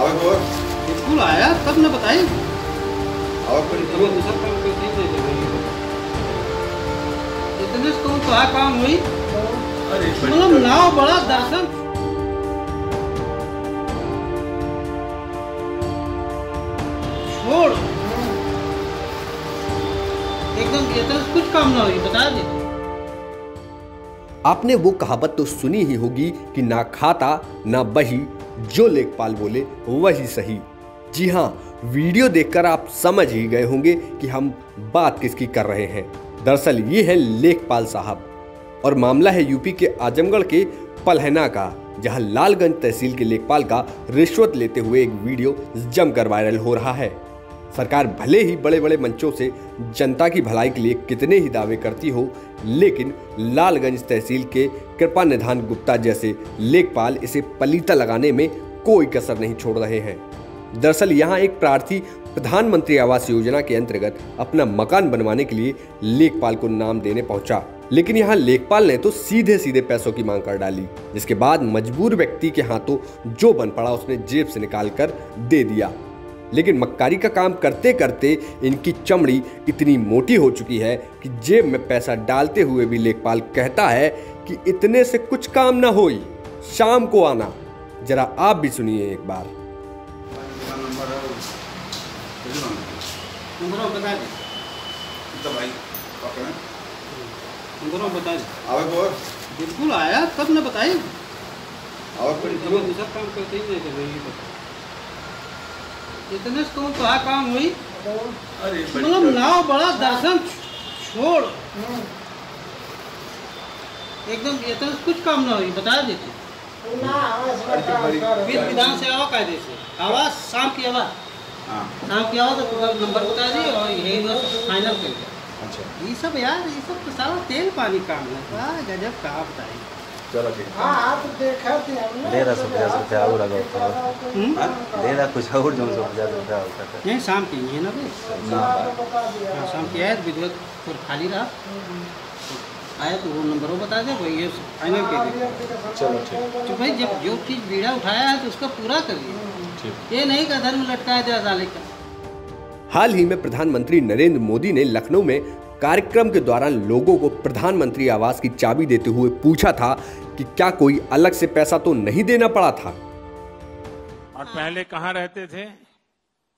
आवे को स्कूल आया? तब न बताई? आवे दूसरा काम ही लगे इतने से तो काम हुई। अरे मतलब नाव बड़ा दर्शन। छोड़। एकदम इतना से कुछ काम ना हुई बता दे। आपने वो कहावत तो सुनी ही होगी कि ना खाता, ना बही, जो लेखपाल बोले वही सही। जी हाँ वीडियो देखकर आप समझ ही गए होंगे कि हम बात किसकी कर रहे हैं। दरअसल ये है लेखपाल साहब। और मामला है यूपी के आजमगढ़ के पलहना का, जहाँ लालगंज तहसील के लेखपाल का रिश्वत लेते हुए एक वीडियो जमकर वायरल हो रहा है। सरकार भले ही बड़े बड़े मंचों से जनता की भलाई के लिए कितने ही दावे करती हो, लेकिन लालगंज तहसील के कृपा निधान गुप्ता जैसे लेखपाल इसे पलीता लगाने में कोई कसर नहीं छोड़ रहे हैं। दरअसल यहाँ एक प्रार्थी प्रधानमंत्री आवास योजना के अंतर्गत अपना मकान बनवाने के लिए लेखपाल को नाम देने पहुँचा। लेकिन यहाँ लेखपाल ने तो सीधे सीधे पैसों की मांग कर डाली, जिसके बाद मजबूर व्यक्ति के हाथों जो बन पड़ा उसने जेब से निकाल कर दे दिया। लेकिन मक्कारी का काम करते करते इनकी चमड़ी इतनी मोटी हो चुकी है कि जेब में पैसा डालते हुए भी लेखपाल कहता है कि इतने से कुछ काम ना होई शाम को आना। जरा आप भी सुनिए एक बार। है तो बिल्कुल आया तब न बताई। दूसरा काम करते ही नहीं इतने तो काम हुई। मतलब नाव बड़ा दर्शन छोड़। एकदम इतना से कुछ काम ना हुई बता देते। फिर विधान से आवा कायदे से। आवाज़ शाम की आवाज़। हाँ। शाम की आवाज़ तो नंबर बता दी और यही बस फाइनल कर दिया। अच्छा। ये सब यार ये सब तो सारा तेल पानी काम है। गजब का बताइए। चलो ठीक है दे रहा सौ पचास रुपया और लगा होता है? दे रहा कुछ और जो सौ पचास रुपया होता है नहीं शाम की है ना भाई? हाँ, शाम की आया विद्युत फिर खाली रहा। आया तो वो नंबर बता दे भाई ये फाइनल कर दिया चलो ठीक। तो भाई जब जो चीज़ बीड़ा उठाया है तो उसका पूरा करिए। ये नहीं का धर्म लटकाया जाए का। हाल ही में प्रधानमंत्री नरेंद्र मोदी ने लखनऊ में कार्यक्रम के दौरान लोगों को प्रधानमंत्री आवास की चाबी देते हुए पूछा था कि क्या कोई अलग से पैसा तो नहीं देना पड़ा था? और पहले कहाँ रहते थे?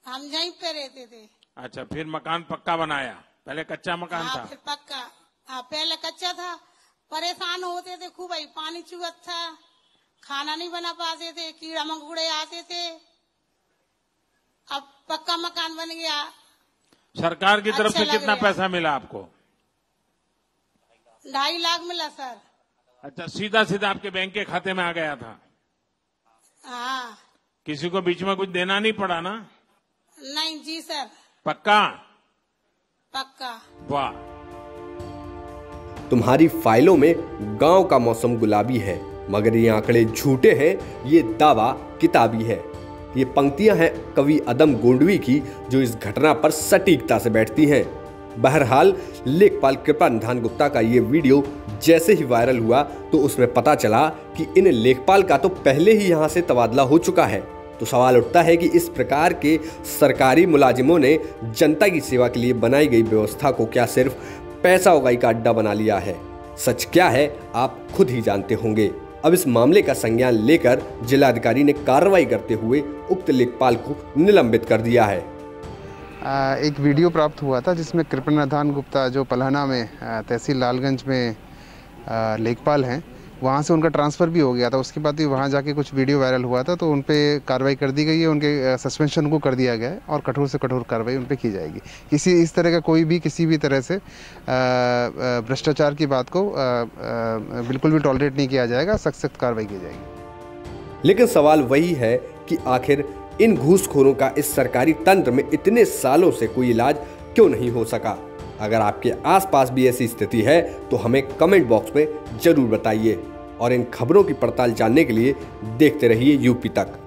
हम यहीं पे रहते थे। अच्छा फिर मकान पक्का बनाया। पहले कच्चा मकान हाँ था। फिर पक्का। हाँ पहले कच्चा था। परेशान होते थे खूब पानी चुहत था। खाना नहीं बना पाते थे कीड़ा मंगूड़े आते थे। अब पक्का मकान बन गया। सरकार की तरफ़ अच्छा से कितना पैसा मिला आपको? ढाई लाख मिला सर। अच्छा सीधा सीधा आपके बैंक के खाते में आ गया था। हाँ। किसी को बीच में कुछ देना नहीं पड़ा ना? नहीं जी सर। पक्का? पक्का। वाह। तुम्हारी फाइलों में गाँव का मौसम गुलाबी है मगर ये आंकड़े झूठे हैं ये दावा किताबी है। ये पंक्तियाँ हैं कवि अदम गोंडवी की, जो इस घटना पर सटीकता से बैठती हैं। बहरहाल, लेखपाल कृपा निधान गुप्ता का ये वीडियो जैसे ही वायरल हुआ तो उसमें पता चला कि इन लेखपाल का तो पहले ही यहाँ से तबादला हो चुका है। तो सवाल उठता है कि इस प्रकार के सरकारी मुलाजिमों ने जनता की सेवा के लिए बनाई गई व्यवस्था को क्या सिर्फ़ पैसा उगाई का अड्डा बना लिया है? सच क्या है, आप खुद ही जानते होंगे। अब इस मामले का संज्ञान लेकर जिलाधिकारी ने कार्रवाई करते हुए उक्त लेखपाल को निलंबित कर दिया है। एक वीडियो प्राप्त हुआ था जिसमें कृपनाधान गुप्ता जो पलहना में तहसील लालगंज में लेखपाल हैं वहाँ से उनका ट्रांसफ़र भी हो गया था। उसके बाद भी वहाँ जाके कुछ वीडियो वायरल हुआ था तो उन पर कार्रवाई कर दी गई है। उनके सस्पेंशन को कर दिया गया है और कठोर से कठोर कार्रवाई उन पर की जाएगी। किसी, इस तरह का कोई भी, किसी भी तरह से भ्रष्टाचार की बात को बिल्कुल भी टॉलरेट नहीं किया जाएगा, सख्त सख्त कार्रवाई की जाएगी। लेकिन सवाल वही है कि आखिर इन घूसखोरों का इस सरकारी तंत्र में इतने सालों से कोई इलाज क्यों नहीं हो सका? अगर आपके आसपास भी ऐसी स्थिति है तो हमें कमेंट बॉक्स में ज़रूर बताइए। और इन खबरों की पड़ताल जानने के लिए देखते रहिए यूपी तक।